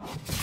you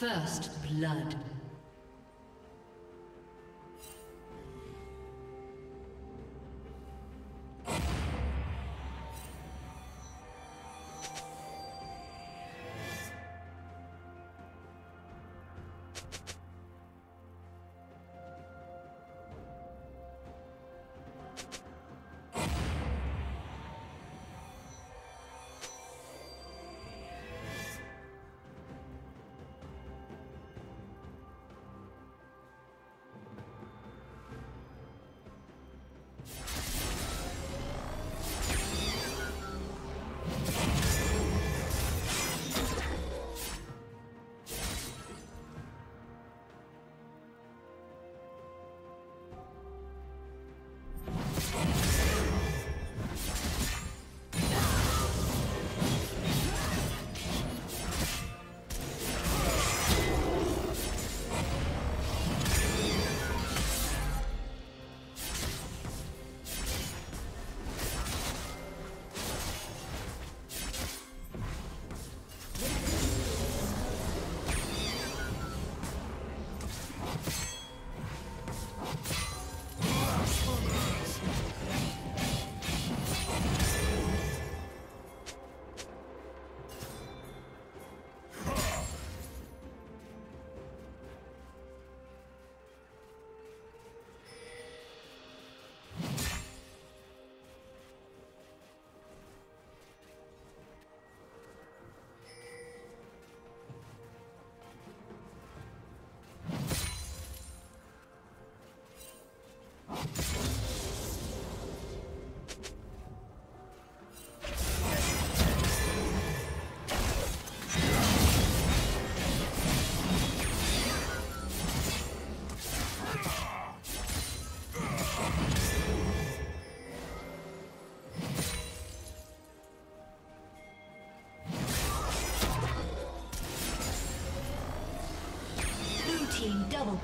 First blood.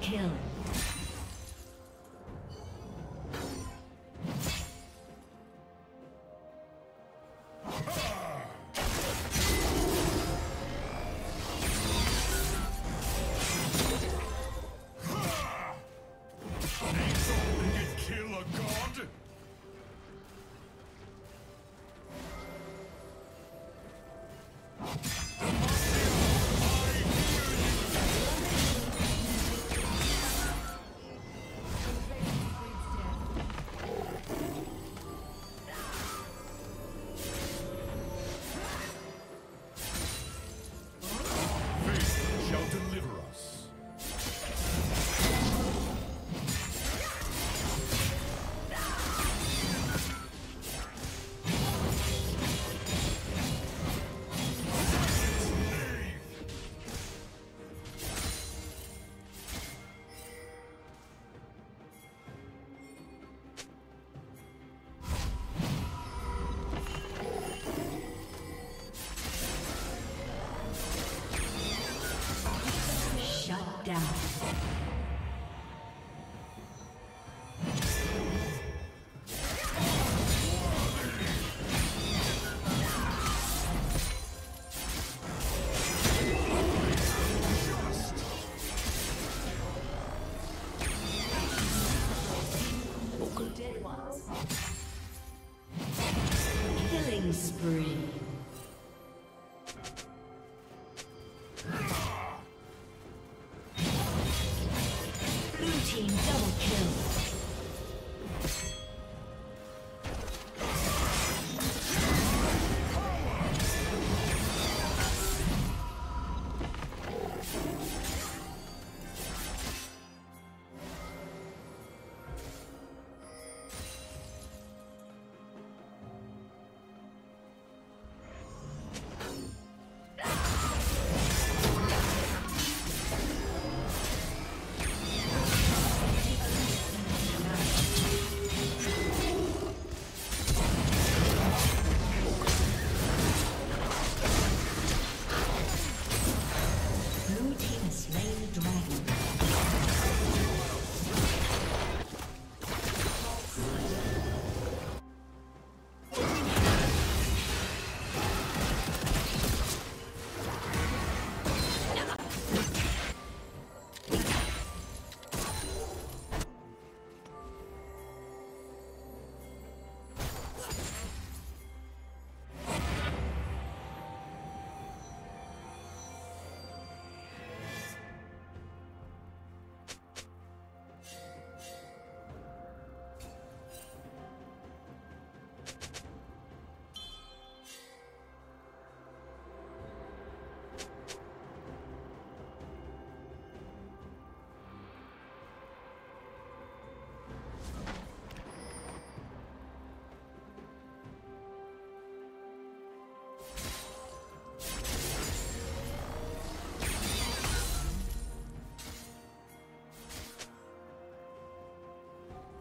Kill. killing spree.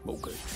Okay.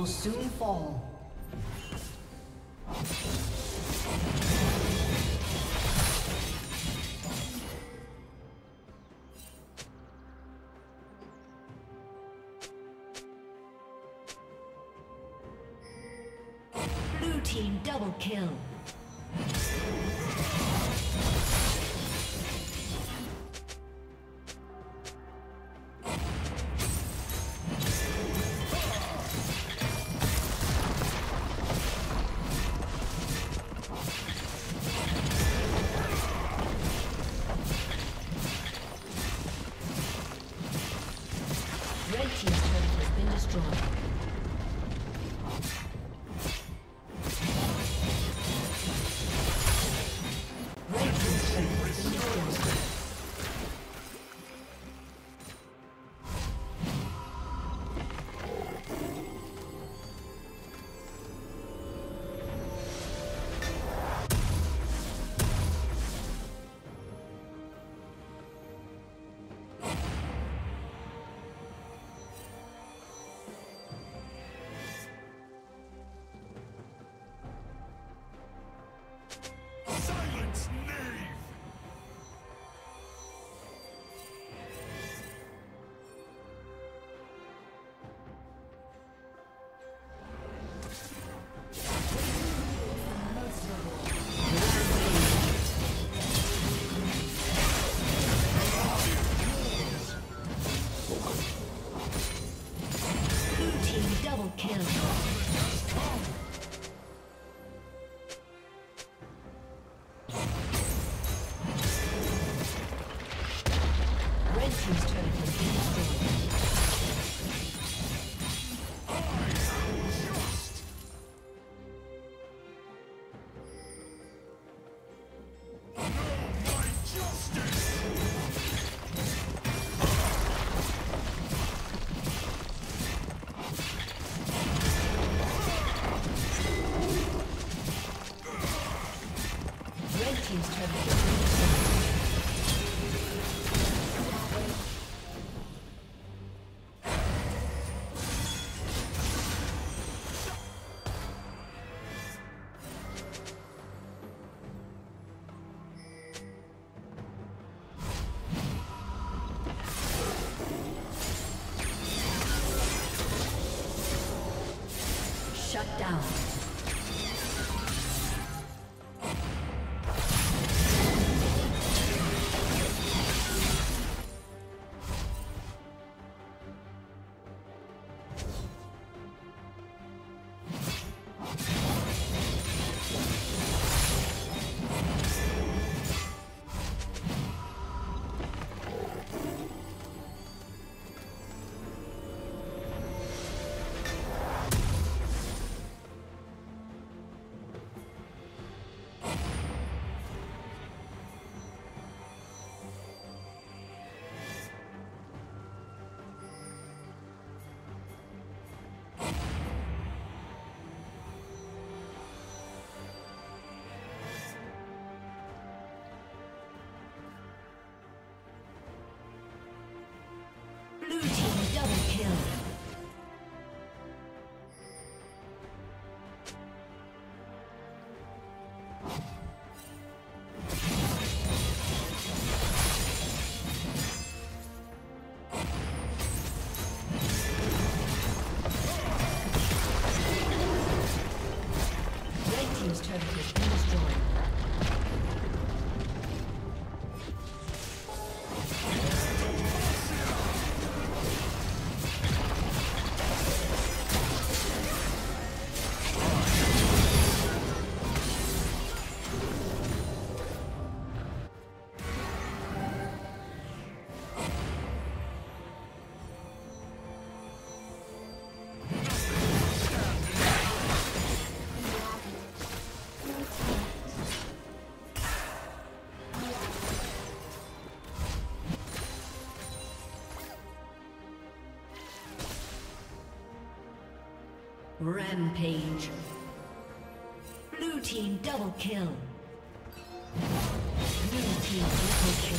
Will soon fall. Blue team double kill. Silence now! Down. Rampage. Blue team double kill. Blue team kill.